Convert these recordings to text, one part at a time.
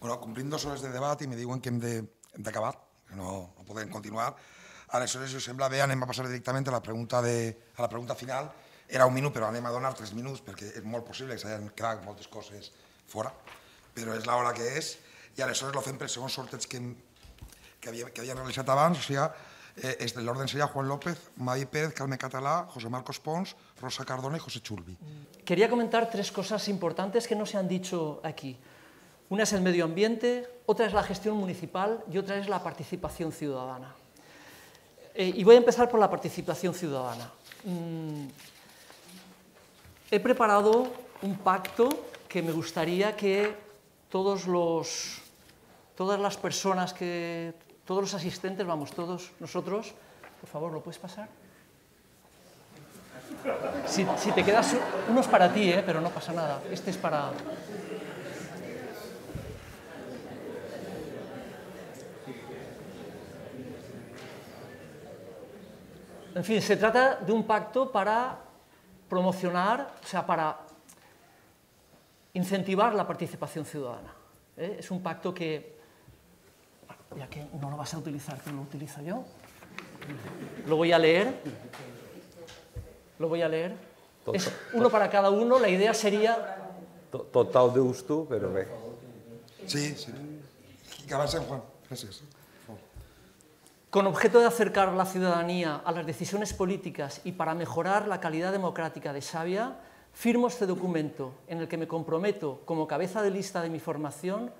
Bueno, complim dues hores de debat i me diuen que hem d'acabar, que no, no podem continuar. Aleshores, si us sembla bé, anem a passar directament a la pregunta, de, a la pregunta final. Era un minut, però anem a donar tres minuts perquè és molt possible que s'hagin quedat moltes coses fora, però és l'hora que és. I aleshores lo fem pel segon sorteig que, que, havíem, que havíem realitzat abans, o sigui, eh, l'ordre seria Juan López, Mavi Pérez, Carme Catalá, José Marcos Pons, Rosa Cardona y José Chulvi. Quería comentar tres cosas importantes que no se han dicho aquí. Una es el medio ambiente, otra es la gestión municipal y otra es la participación ciudadana. Eh, y voy a empezar por la participación ciudadana. Mm, he preparado un pacto que me gustaría que todos los, todas las personas que, todos los asistentes, vamos, todos nosotros, por favor, ¿lo puedes pasar? Si, si te quedas, uno es para ti, ¿eh? pero no pasa nada. Este es para, En fin, se trata de un pacto para promocionar, o sea, para incentivar la participación ciudadana. ¿eh? Es un pacto que, ya que no lo vas a utilizar, que lo utilizo yo, lo voy a leer. Lo voy a leer. Es uno para cada uno, la idea sería... Total de gusto, pero ve. Sí, sí. Que avancen, Juan. Gràcies. Con objeto de acercar a la ciudadanía a las decisiones políticas y para mejorar la calidad democrática de Xavia, firmo este documento en el que me comprometo, como cabeza de lista de mi formación,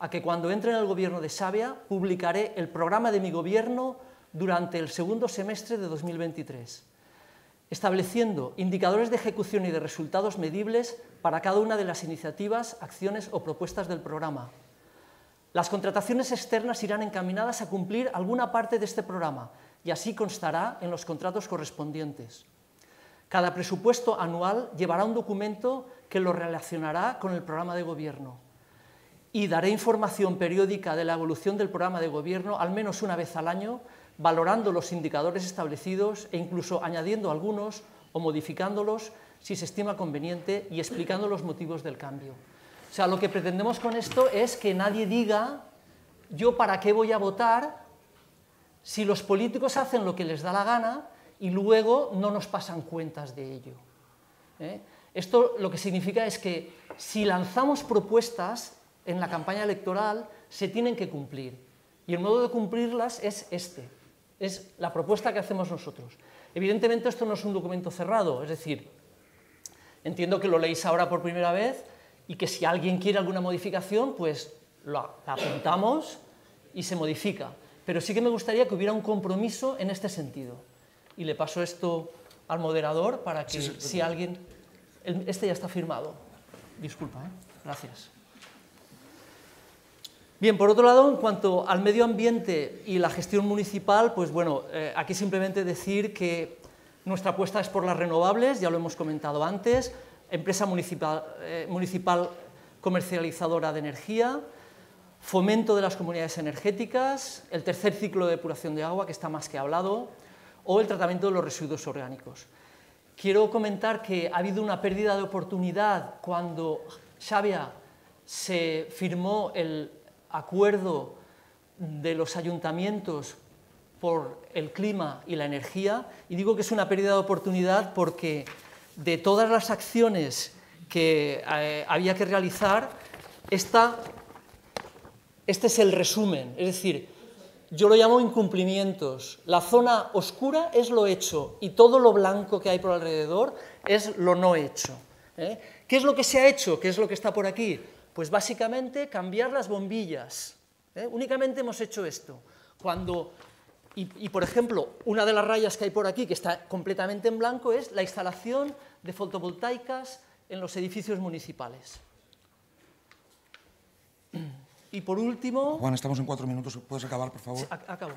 a que cuando entre en el gobierno de Xavia publicaré el programa de mi gobierno durante el segundo semestre de 2023, estableciendo indicadores de ejecución y de resultados medibles para cada una de las iniciativas, acciones o propuestas del programa, las contrataciones externas irán encaminadas a cumplir alguna parte de este programa y así constará en los contratos correspondientes. Cada presupuesto anual llevará un documento que lo relacionará con el programa de gobierno y daré información periódica de la evolución del programa de gobierno al menos una vez al año, valorando los indicadores establecidos e incluso añadiendo algunos o modificándolos si se estima conveniente y explicando los motivos del cambio. O sea, lo que pretendemos con esto es que nadie diga yo para qué voy a votar si los políticos hacen lo que les da la gana y luego no nos pasan cuentas de ello. ¿eh? Esto lo que significa es que si lanzamos propuestas en la campaña electoral, se tienen que cumplir. Y el modo de cumplirlas es este, es la propuesta que hacemos nosotros. Evidentemente esto no es un documento cerrado, es decir, entiendo que lo leéis ahora por primera vez, y que si alguien quiere alguna modificación, pues la, apuntamos y se modifica. Pero sí que me gustaría que hubiera un compromiso en este sentido. Y le paso esto al moderador para que si alguien... este ya está firmado. Disculpa, ¿eh? gracias. Bien, por otro lado, en cuanto al medio ambiente y la gestión municipal, pues bueno, eh, aquí simplemente decir que nuestra apuesta es por las renovables, ya lo hemos comentado antes, empresa municipal, eh, municipal comercializadora de energía, fomento de las comunidades energéticas, el tercer ciclo de depuración de agua, que está más que hablado, o el tratamiento de los residuos orgánicos. Quiero comentar que ha habido una pérdida de oportunidad cuando Xavia se firmó el acuerdo de los ayuntamientos por el clima y la energía, y digo que es una pérdida de oportunidad porque de todas las acciones que eh, había que realizar, esta, este es el resumen, es decir, yo lo llamo incumplimientos. La zona oscura es lo hecho y todo lo blanco que hay por alrededor es lo no hecho. ¿eh? ¿Qué es lo que se ha hecho? ¿Qué es lo que está por aquí? Pues básicamente cambiar las bombillas. ¿eh? Únicamente hemos hecho esto. Cuando y, por ejemplo, una de las rayas que hay por aquí, que está completamente en blanco, es la instalación de fotovoltaicas en los edificios municipales. Y por último... Juan, estamos en cuatro minutos. ¿Puedes acabar, por favor? Sí, acabo.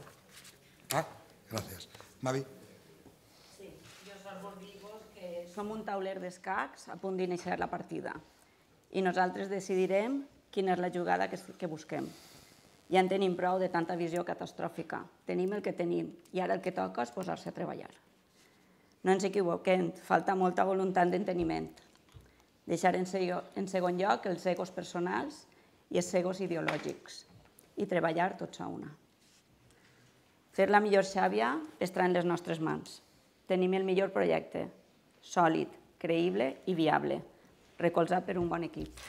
Ah, gracias. Mavi. Sí, jo vos dir que som un tauler d'escacs a punt d'iniciar la partida i nosaltres decidirem quina és la jugada que, que busquem. Ja en tenim prou de tanta visió catastròfica. Tenim el que tenim i ara el que toca és posar-se a treballar. No ens equivoquem, falta molta voluntat d'enteniment. Deixar en, segon lloc els egos personals i els cegos ideològics i treballar tots a una. Fer la millor Xàbia està en les nostres mans. Tenim el millor projecte, sòlid, creïble i viable, recolzat per un bon equip.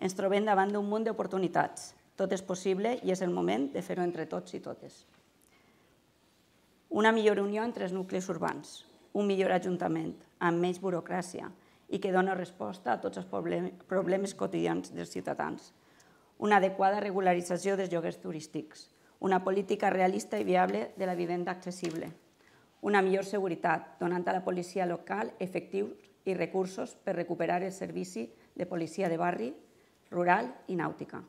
Ens trobem davant d'un munt d'oportunitats. Tot és possible i és el moment de fer-ho entre tots i totes. Una millor unió entre els nuclis urbans, un millor ajuntament, amb menys burocràcia i que dona resposta a tots els problemes quotidians dels ciutadans. Una adequada regularització dels lloguers turístics, una política realista i viable de la vivenda accessible, una millor seguretat, donant a la policia local efectius i recursos per recuperar el servici de policia de barri, rural i nàutica.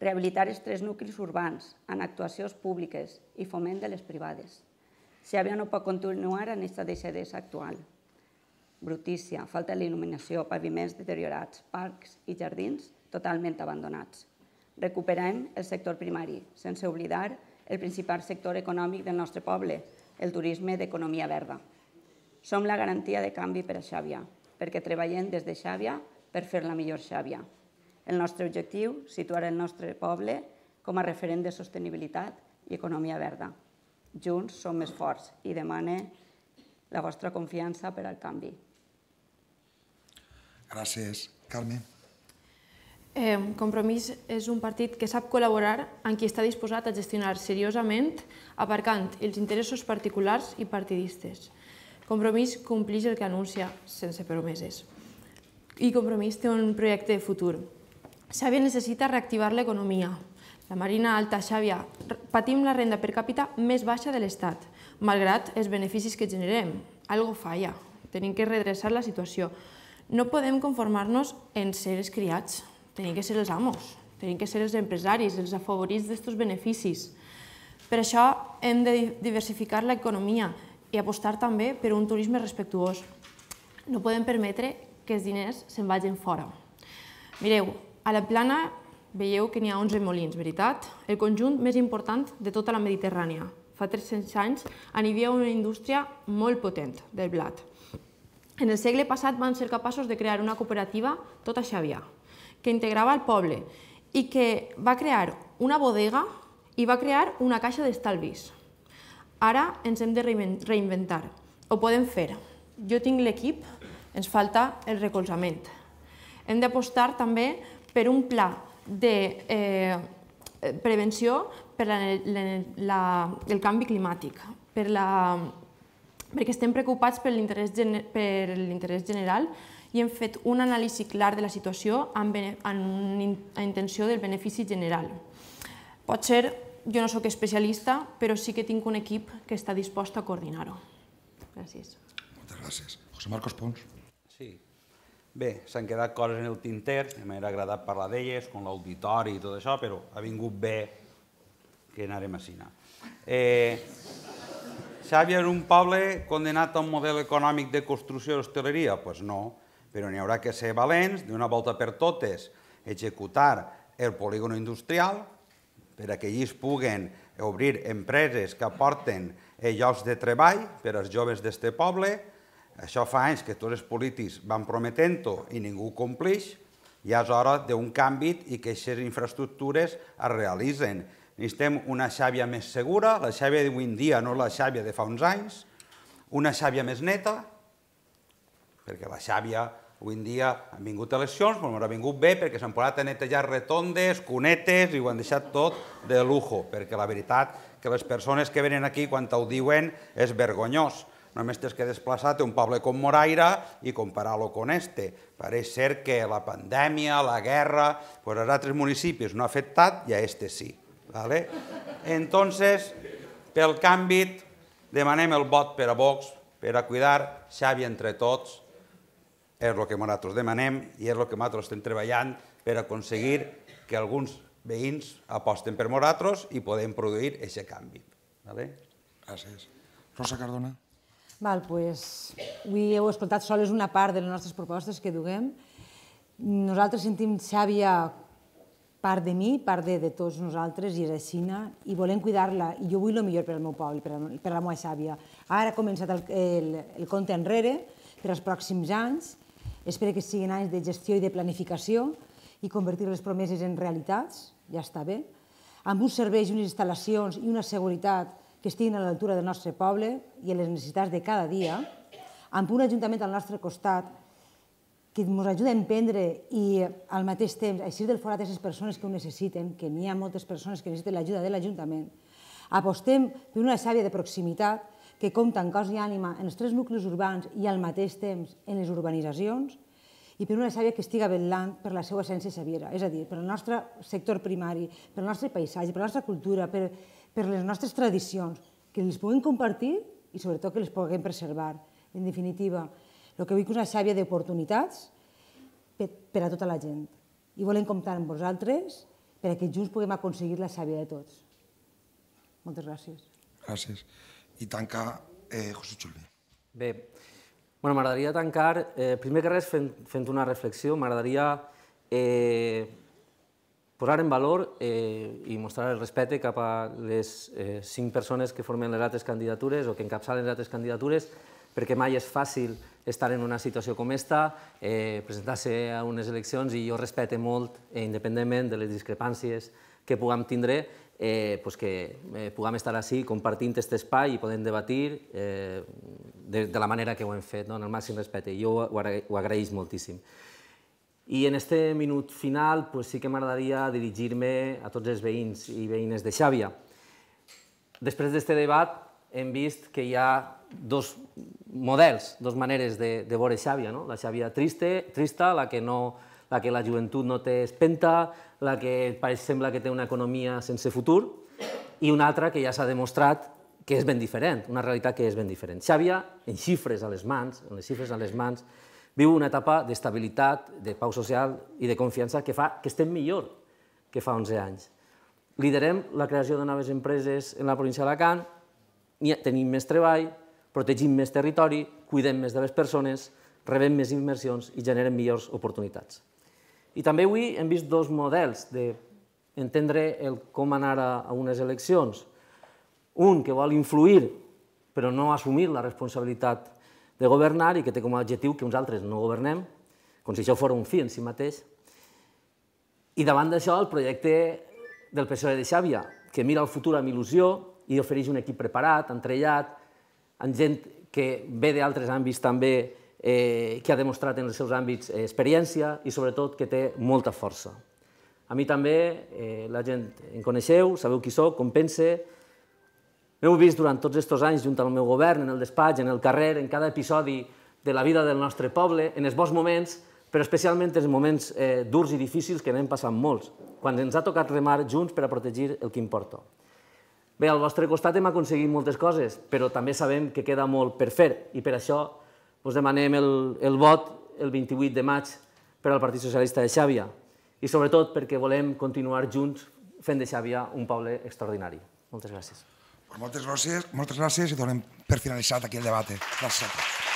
Rehabilitar els tres nuclis urbans en actuacions públiques i foment de les privades. Xàbia no pot continuar en aquesta deixadesa actual. Brutícia, falta d'il·luminació, paviments deteriorats, parcs i jardins totalment abandonats. Recuperem el sector primari, sense oblidar el principal sector econòmic del nostre poble, el turisme d'economia verda. Som la garantia de canvi per a Xàbia, perquè treballem des de Xàbia per fer la millor Xàbia. El nostre objectiu, situar el nostre poble com a referent de sostenibilitat i economia verda. Junts som més forts i demane la vostra confiança per al canvi. Gràcies. Carme. Eh, Compromís és un partit que sap col·laborar amb qui està disposat a gestionar seriosament, aparcant els interessos particulars i partidistes. Compromís complix el que anuncia sense promeses. I Compromís té un projecte de futur. Xàbia necessita reactivar l'economia. La Marina Alta Xàbia patim la renda per càpita més baixa de l'Estat, malgrat els beneficis que generem. Algo falla. Tenim que redreçar la situació. No podem conformar-nos en ser els criats, tenim que ser els amos, tenim que ser els empresaris, els afavorits d'aquests beneficis. Per això hem de diversificar l'economia i apostar també per un turisme respectuós. No podem permetre que els diners se'n vagin fora. Mireu, a la plana veieu que n'hi ha 11 molins, veritat? El conjunt més important de tota la Mediterrània. Fa 300 anys hi havia una indústria molt potent del blat. En el segle passat van ser capaços de crear una cooperativa tota Xàbia, que integrava el poble i que va crear una bodega i va crear una caixa d'estalvis. Ara ens hem de reinventar. Ho podem fer. Jo tinc l'equip, ens falta el recolzament. Hem d'apostar també per un pla de eh, prevenció per la, la, la, el canvi climàtic, per la perquè estem preocupats per l'interès general i hem fet un anàlisi clar de la situació amb, amb una intenció del benefici general. Pot ser, jo no sóc especialista, però sí que tinc un equip que està dispost a coordinar-ho. Gràcies. Moltes gràcies. José Marcos Pons. Sí. Bé, s'han quedat coses en el tinter, m'ha agradat parlar d'elles, com l'auditori i tot això, però ha vingut bé que anarem a sinar. Eh, Xàbia era un poble condenat a un model econòmic de construcció i hostaleria? Doncs pues no, però n'hi haurà que ser valents, d'una volta per totes, executar el polígon industrial per a que ells puguen obrir empreses que aporten eh, llocs de treball per als joves d'aquest poble. Això fa anys que tots els polítics van prometent-ho i ningú compleix. Ja és hora d'un canvi i que aquestes infraestructures es realitzen Necessitem una xàbia més segura, la xàbia d'avui en dia no la xàbia de fa uns anys, una xàbia més neta, perquè la xàbia avui en dia han vingut eleccions, però m'haurà vingut bé perquè s'han posat a netejar retondes, cunetes i ho han deixat tot de lujo, perquè la veritat que les persones que venen aquí quan ho diuen és vergonyós. Només tens que desplaçar un poble com Moraira i comparar-lo con este. Pareix ser que la pandèmia, la guerra, pues als altres municipis no ha afectat i a este sí. ¿vale? Entonces, pel canvi, demanem el vot per a Vox, per a cuidar Xavi entre tots, és el que nosaltres demanem i és el que nosaltres estem treballant per aconseguir que alguns veïns aposten per nosaltres i podem produir aquest canvi. Vale? Gràcies. Rosa Cardona. Val, pues, avui heu escoltat soles una part de les nostres propostes que duguem. Nosaltres sentim Xàbia part de mi, part de, de tots nosaltres, i és així, i volem cuidar-la, i jo vull el millor per al meu poble, per, a, per la meva xàvia. Ara ha començat el, el, el compte enrere per als pròxims anys, espero que siguin anys de gestió i de planificació, i convertir les promeses en realitats, ja està bé, amb uns serveis, unes instal·lacions i una seguretat que estiguin a l'altura del nostre poble i a les necessitats de cada dia, amb un ajuntament al nostre costat que ens ajuda a emprendre i al mateix temps a del forat aquestes persones que ho necessiten, que n'hi ha moltes persones que necessiten l'ajuda de l'Ajuntament. Apostem per una xàbia de proximitat que compta en cos i ànima en els tres nuclis urbans i al mateix temps en les urbanitzacions i per una xàbia que estiga vetllant per la seva essència xaviera, és a dir, per el nostre sector primari, per el nostre paisatge, per la nostra cultura, per, per les nostres tradicions, que les puguem compartir i sobretot que les puguem preservar. En definitiva, el que vull és una xàbia d'oportunitats per, per a tota la gent. I volem comptar amb vosaltres perquè junts puguem aconseguir la xàbia de tots. Moltes gràcies. Gràcies. I tanca eh, José Xulvi. Bé, bueno, m'agradaria tancar, eh, primer que res, fent, fent una reflexió, m'agradaria eh, posar en valor eh, i mostrar el respecte cap a les eh, cinc persones que formen les altres candidatures o que encapçalen les altres candidatures, perquè mai és fàcil estar en una situació com esta, eh, presentar-se a unes eleccions i jo respecte molt, eh, independentment de les discrepàncies que puguem tindre, eh, pues que eh, puguem estar així compartint aquest espai i podem debatir eh, de, de la manera que ho hem fet, no? en el màxim respecte. Jo ho, ho agraeix moltíssim. I en este minut final pues, sí que m'agradaria dirigir-me a tots els veïns i veïnes de Xàbia. Després d'aquest debat hem vist que hi ha dos models, dos maneres de, de veure Xàbia, no? la Xàbia triste, trista, la que, no, la que la joventut no té espenta, la que sembla que té una economia sense futur, i una altra que ja s'ha demostrat que és ben diferent, una realitat que és ben diferent. Xàbia, en xifres a les mans, en les xifres a les mans, viu una etapa d'estabilitat, de pau social i de confiança que fa que estem millor que fa 11 anys. Liderem la creació de noves empreses en la província d'Alacant, tenim més treball, protegim més territori, cuidem més de les persones, rebem més inversions i generem millors oportunitats. I també avui hem vist dos models d'entendre el com anar a, a unes eleccions. Un que vol influir però no assumir la responsabilitat de governar i que té com a objectiu que uns altres no governem, com si això fos un fi en si mateix. I davant d'això el projecte del PSOE de Xàbia, que mira el futur amb il·lusió i ofereix un equip preparat, entrellat, amb gent que ve d'altres àmbits també, eh, que ha demostrat en els seus àmbits eh, experiència i sobretot que té molta força. A mi també, eh, la gent em coneixeu, sabeu qui sóc, com pense, m'heu vist durant tots aquests anys junt al meu govern, en el despatx, en el carrer, en cada episodi de la vida del nostre poble, en els bons moments, però especialment en els moments eh, durs i difícils que n'hem passat molts, quan ens ha tocat remar junts per a protegir el que importa. Bé, al vostre costat hem aconseguit moltes coses, però també sabem que queda molt per fer i per això us demanem el, el vot el 28 de maig per al Partit Socialista de Xàbia i sobretot perquè volem continuar junts fent de Xàbia un poble extraordinari. Moltes gràcies. Moltes gràcies, moltes gràcies i donem per finalitzat aquí el debat. Gràcies a tots.